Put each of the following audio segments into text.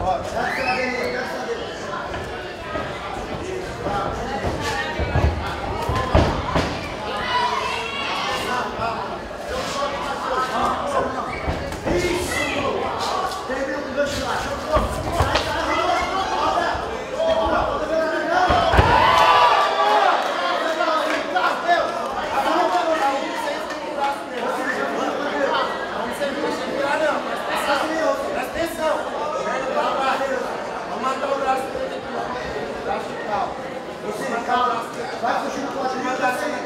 Ó, Bak şu kumaşı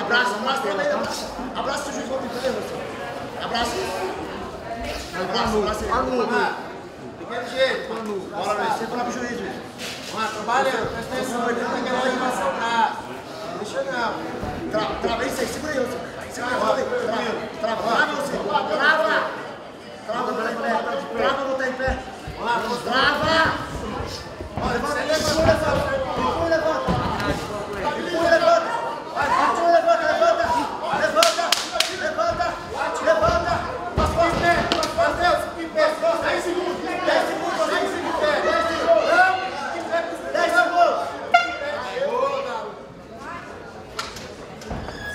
Abraço, abraço também. Abraço o juiz Rodrigo também, Abraço. Abraço, abraço. Manu. Daquele jeito. Manu. Bora, velho. Você fala pro juiz, velho. Vamos trabalha. Presta atenção. Ele tá querendo aí passar eu não. Travei isso aí. Segura aí, Rodrigo. Segura aí,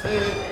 Hey.